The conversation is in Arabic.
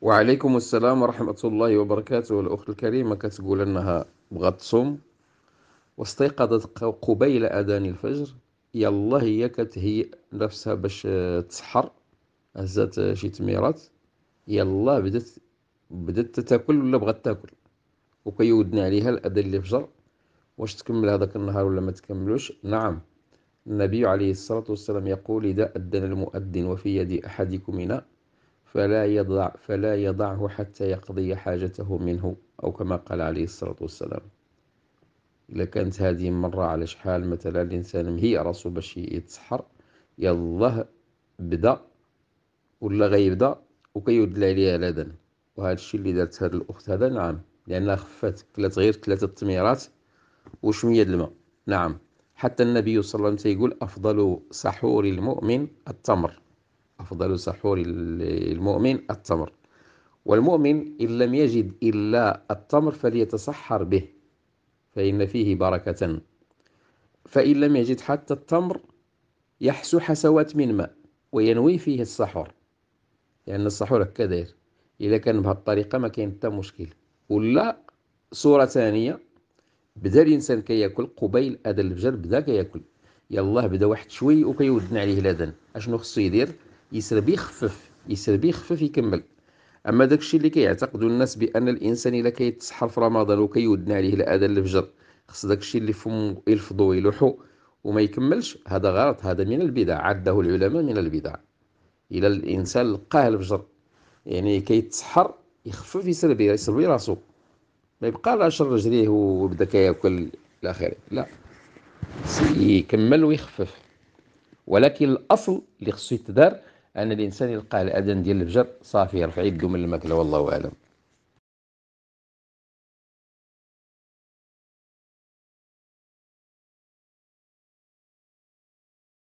وعليكم السلام ورحمة الله وبركاته. الأخت الكريمة كتقول أنها بغات تصوم واستيقظت قبيل أذان الفجر. يلا هي كتهيئ نفسها باش تسحر هزات شي تميرات. يلا بدات بدات تاكل ولا بغات تاكل؟ وكيودنا عليها الأذان الفجر واش تكمل هذاك النهار ولا ما تكملوش؟ نعم. النبي عليه الصلاة والسلام يقول إذا أذن المؤذن وفي يد أحدكم إناء فلا يضع فلا يضعه حتى يقضي حاجته منه أو كما قال عليه الصلاة والسلام. إذا كانت هذه مرة على شحال مثلا الإنسان مهيئ راسو باش يتسحر يلاه بدا ولا غيبدا وكيودل عليها الأذان وهذا الشيء اللي دارت هذه الأخت هذا نعم. لأنها خفات كلات غير ثلاثة تميرات وشوية الماء. نعم. حتى النبي صلى الله عليه وسلم يقول أفضل سحور المؤمن التمر. أفضل سحور المؤمن التمر. والمؤمن إن لم يجد إلا التمر فليتسحر به فإن فيه بركة. فإن لم يجد حتى التمر يحسو حسوات من ماء وينوي فيه السحور. لأن السحور هكذا إذا كان بهالطريقة ما كاين حتى مشكل. ولا صورة ثانية بدا الإنسان كيأكل قبيل أذان الفجر بدا كيأكل. يلاه بدا واحد شوي وكيودن عليه الأذان أشنو خصو يدير؟ يسربي يخفف يسربي يخفف يكمل. أما داكشي اللي كيعتقدوا الناس بأن الإنسان إلا كيتسحر في رمضان وكيودنا عليه الاذان الفجر خص داكشي اللي فمو يلفظو ويلوحو وما يكملش. هذا غلط هذا من البدع عده العلماء من البدع. إلى الإنسان لقاه الفجر يعني كيتسحر يخفف يسربي يسربي راسو. ما يبقى لا شر رجليه وبدا كياكل إلى اخره لا. يكمل ويخفف. ولكن الأصل اللي خصو يتدار أن الإنسان يلقى الاذان ديال الفجر صافي يرفع يده من الماكلة والله أعلم.